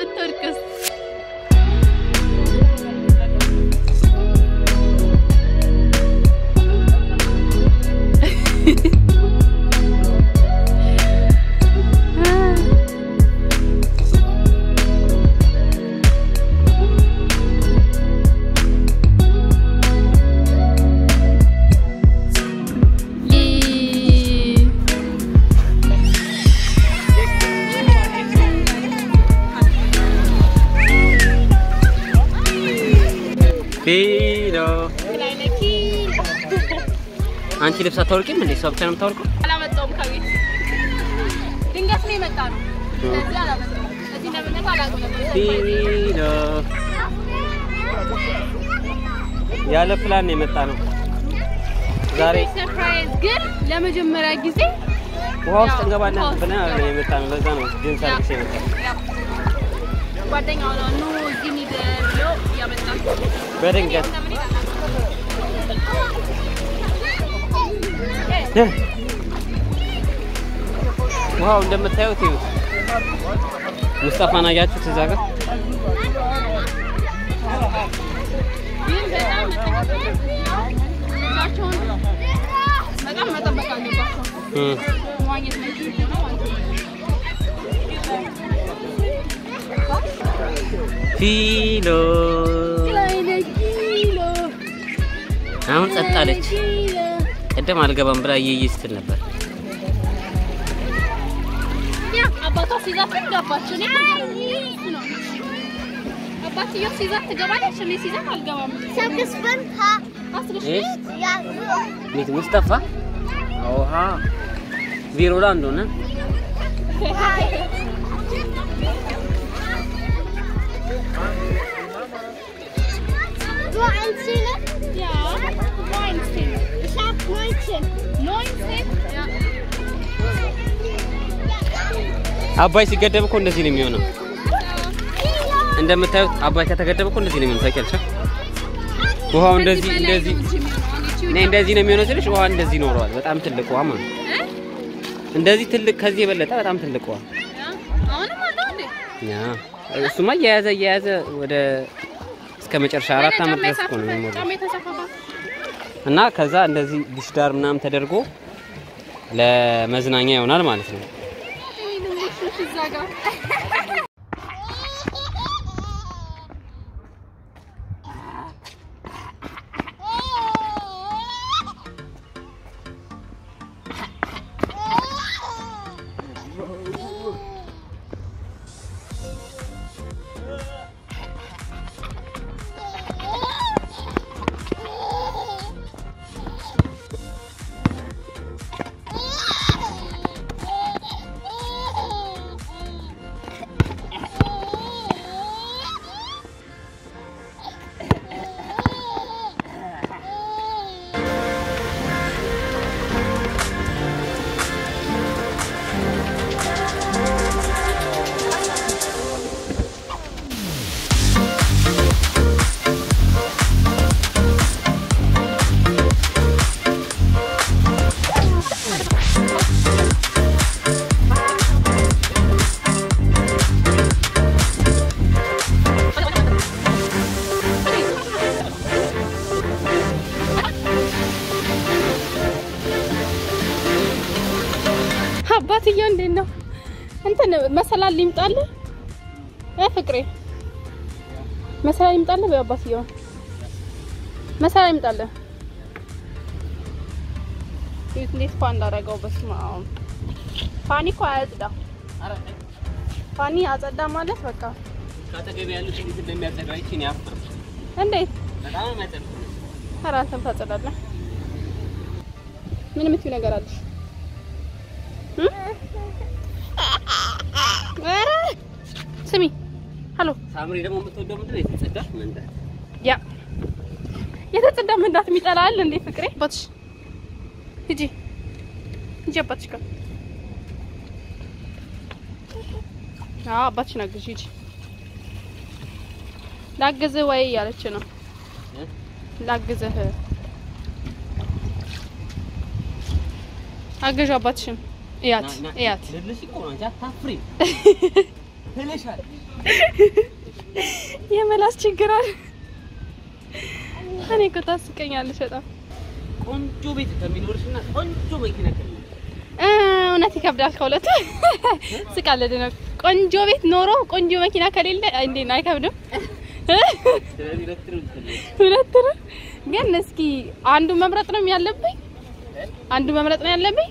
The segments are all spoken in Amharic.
வித்து இருக்கு ፊሎ አንቺ ልብስ አታወልቂም እንዴ? እሷ ብቻ ነው የምታወልቀው? አላመጣውም ከቤት ድንገት ነው የመጣነው። ስለዚህ አላመጣውም። እዚህ እንደምነካ አላውቅም ነበር። ፊሎ ያለ ፕላን ነው የመጣነው ዛሬ surprise ግን ለመጀመሪያ ጊዜ ውሃ ውስጥ እንገባለን ብለን የመጣነው። ለዛ ነው ጅንስ አድርጌ የመጣ ነው። ጓደኛው ነው ኑ እዚህ እንሂድ ብሎ ያመጣል። በድንገት ውሃው እንደምታዩት ይኸው ሙስጠፋን አያችሁት እዛ ጋር ግን በጣም ፊሎ አሁን ጸጥ አለች። ቅድም አልገባም ብላ እየየ ስትል ነበር። አባቷ ሲዛት ገባች። Mustafa? Oha. Wie Rolando, አባይ ሲገደብ እኮ እንደዚህ ነው የሚሆነው። እንደምታዩት አባይ ከተገደበ እኮ እንደዚህ ነው የሚሆነው። ታውቂያለሽ? ውሃው እንደዚህ እንደዚህ እኔ እንደዚህ ነው የሚሆነው ስልሽ ውሃ እንደዚህ ኖረዋል። በጣም ትልቅ ውሃ ማለት? እንደዚህ ትልቅ ከዚህ የበለጠ በጣም ትልቅ ውሃ ያ። እሱማ እየያዘ እየያዘ ወደ እስከ መጨረሻ አራት ዓመት ጫማ ድረስ እኮ ነው የሚሞላው እና ከዛ እንደዚህ ዲሽ ዳር ምናምን ተደርጎ ለመዝናኛ ይሆናል ማለት ነው። She's like, okay. አባትየው እንዴት ነው? እንትን መሰላል ሊምጣልህ እ ፍቅሬ መሰላል ሊምጣልህ በይ አባትየው መሰላል ሊምጣልህ። ይኸውት እንዴት ፋ እንዳደረገው በስመ አብ። ፋኒ እኮ አያጽዳ። ፋኒ አጸዳ ማለት በቃ ካጠገብ ያሉት እንዴት እንደሚያጸዱ አይቺን ያፍር እንዴት በጣም ነው የሚያጸዱ። ኧረ አንተም ታጸዳለህ። ምን የምትይው ነገር አለሽ? ስሚ ሀሎ ሳምሪ ደግሞ የምትወደው ምንድን ነው? የተጸዳ መንዳት። ያ የተጸዳ መንዳት የሚጠላል እንዴ ፍቅሬ? አባትሽ ሂጂ ሂጂ አባትሽ ጋር አዎ አባትሽን አግዥ ሂጂ። ላግዝህ ወይ እያለች ነው።? ላግዝህ አግዥ አባትሽን እያት እያት ልልሽ እኮ ነው እንጂ አታፍሪም። ትልሻል። የመላስ ችግር አለ። እኔ እኮ ታስቀኛለች በጣም ቆንጆ ቤት ከሚኖርሽና ቆንጆ መኪና እውነት ይከብዳል ከሁለቱ ስቃለድ ነው። ቆንጆ ቤት ኖሮ ቆንጆ መኪና ከሌለ እንዴት ነው አይከብድም? ሁለት ነው ግን እስኪ አንዱ መምረጥ ነው ያለብኝ። አንዱ መምረጥ ነው ያለብኝ።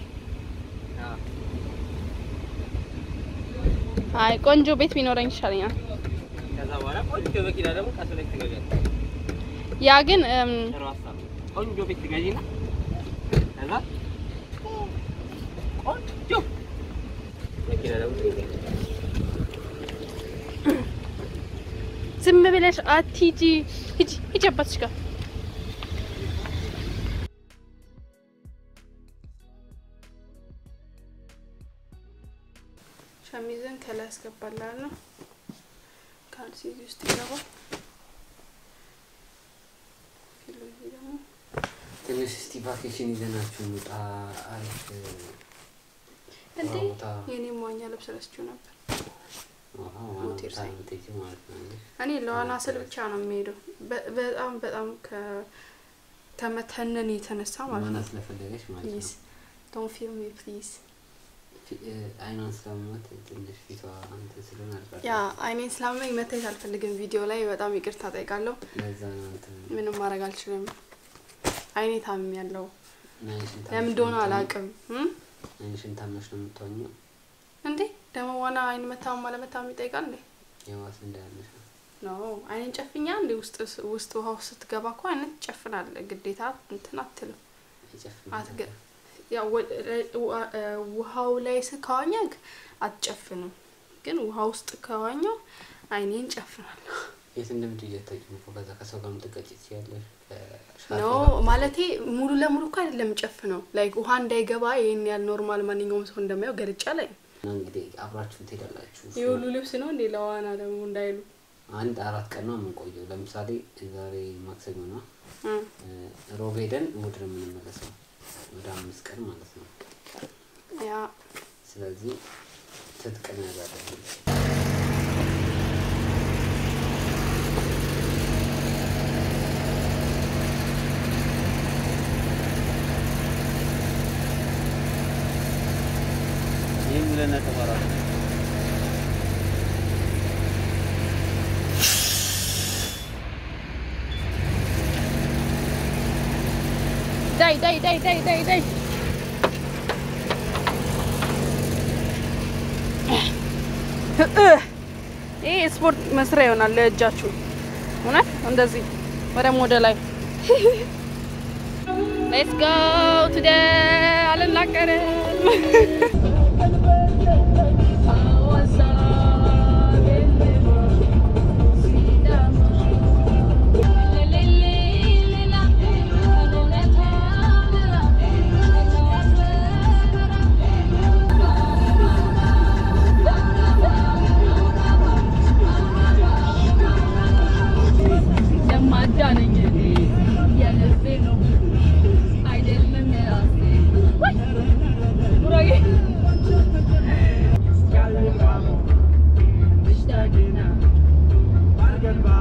አይ ቆንጆ ቤት ቢኖረኝ ይሻለኛል። ከዛ በኋላ ቆንጆ መኪና ደግሞ ቀስ ብለሽ ትገዣለሽ። ያ ግን ቆንጆ ቤት ትገዢና ከዛ ቆንጆ መኪና ደግሞ ዝም ብለሽ አትሂጂ። ሂጂ ሂጂ አባትሽ ጋር ከላይ ያስገባላል ነው ካልሲ እዚህ ውስጥ ይገባል። ትንሽ እስቲ ቫኬሽን ይዘናችሁ እንውጣ። አሪፍ እንዴ የኔ መዋኛ ልብስ ረስቼው ነበር። ሳይ- እኔ ለዋና ስል ብቻ ነው የሚሄደው። በጣም በጣም ከተመተነን የተነሳ ማለት ነው። please don't film please። አይኗን ስለማት ትንሽ ፊቷ እንትን ስለሆነ አልቀረም። ያ አይኔን ስላመመኝ መታየት አልፈልግም ቪዲዮ ላይ። በጣም ይቅርታ ጠይቃለሁ። ለዛ ነው ምንም ማድረግ አልችልም። አይኔ ታምም ያለው ለምን እንደሆነ? አላውቅም።? አይንሽን ታመሽ ነው የምትሆኚው። እንዴ ደግሞ ዋና አይን መታመም አለመታመም ይጠይቃል እንዴ? የዋስ እንዳያለሽ ነው። ኖ አይኔን ጨፍኛ እንዴ? ውስጥ ውስጥ ውሃ ስትገባ እኮ አይነት ጨፍናል። ግዴታ እንትን አትልም። አትገ ውሃው ላይ ስከዋኘክ አትጨፍንም፣ ግን ውሃ ውስጥ ከዋኘው አይኔን ጨፍናለሁ። የት አታውቂም እኮ ከዛ ከሰው ጋር ትችያለሽ። ከሻርክ ኖ ማለቴ ሙሉ ለሙሉ እኮ አይደለም ጨፍነው ላይክ ውሃ እንዳይገባ ይሄን ያህል ኖርማል ማንኛውም ሰው እንደማየው ገልጫ ላይ እንግዲህ አብራችሁ ትሄዳላችሁ። የሁሉ ልብስ ነው እንዴ ለዋና ደግሞ እንዳይሉ አንድ አራት ቀን ነው የምንቆየው። ለምሳሌ ዛሬ ማክሰኞ ነው። ሮብ ሄደን እሑድ ነው የምንመለሰው። ወደ አምስት ቀን ማለት ነው። ያ ስለዚህ ትጥቅ አለብን። ይህም ብለን ተባራ ዳይ ይሄ ስፖርት መስሪያ ይሆናል ለእጃችሁ። እውነት እንደዚህ ወደም ወደ ላይ ሌትስ ጎ ቱደ አልናገርም። Hey.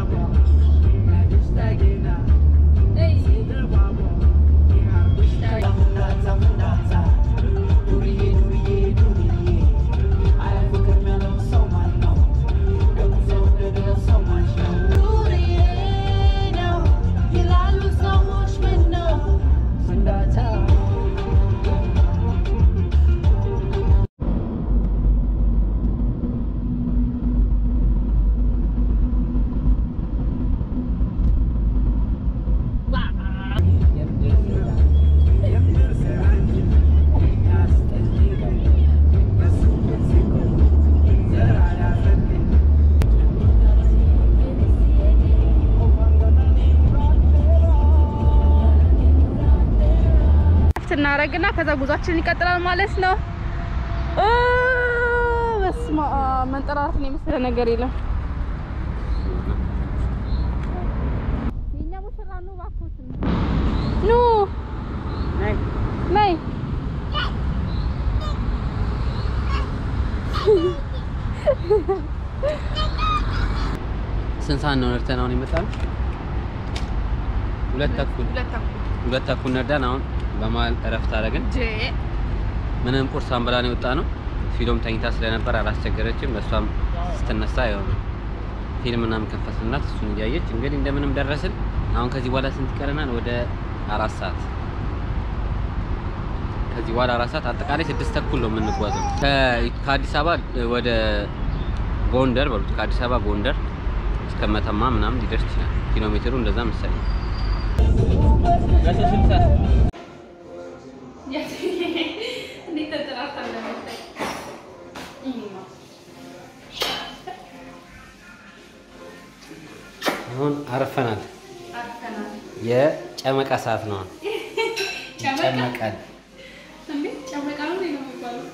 እናደርግና ከዛ ጉዟችንን ይቀጥላል ማለት ነው። በስመ አብ መንጠራራትን የመሰለ ነገር የለም። ኑ ነይ ስንት ሰዓት ነው ነርተን አሁን የመጣነው? ሁለት ተኩል ሁለት ተኩል ነርደን አሁን በመሀል እረፍት አደረግን። ምንም ቁርስ አንበላ ነው የወጣ ነው። ፊሎም ተኝታ ስለነበር አላስቸገረችም። እሷም ስትነሳ የሆነ ፊልም ምናምን ከፈትንላት እሱን እያየች እንግዲህ እንደምንም ደረስን። አሁን ከዚህ በኋላ ስንት ይቀረናል? ወደ አራት ሰዓት ከዚህ በኋላ አራት ሰዓት አጠቃላይ ስድስት ተኩል ነው የምንጓዘው ከአዲስ አበባ ወደ ጎንደር በሉት ከአዲስ አበባ ጎንደር እስከ መተማ ምናምን ሊደርስ ይችላል። ኪሎ ሜትሩ እንደዛ መሰለኝ። እንዴት ተጠራርታ አሁን አርፈናል። የጨመቃ ሰዓት ነው። ጨመቃ? ጨመቃ ነው የሚባለው